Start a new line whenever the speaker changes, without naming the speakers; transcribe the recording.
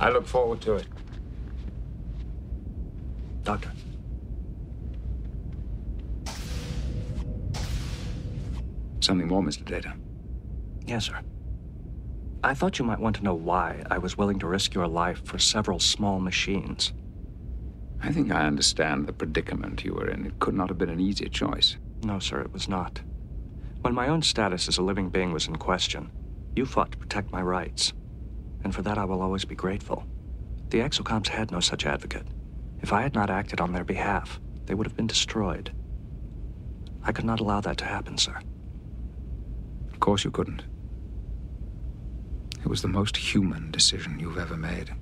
I look forward to it.
Doctor.
Something more, Mr. Data?
Yes, sir. I thought you might want to know why I was willing to risk your life for several small machines.
I think I understand the predicament you were in. It could not have been an easy choice.
No, sir, it was not. When my own status as a living being was in question, you fought to protect my rights. And for that I will always be grateful. The exocomps had no such advocate. If I had not acted on their behalf, they would have been destroyed. I could not allow that to happen, sir.
Of course you couldn't. It was the most human decision you've ever made.